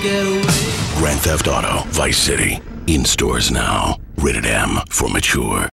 Grand Theft Auto Vice City. In stores now. Rated M for mature.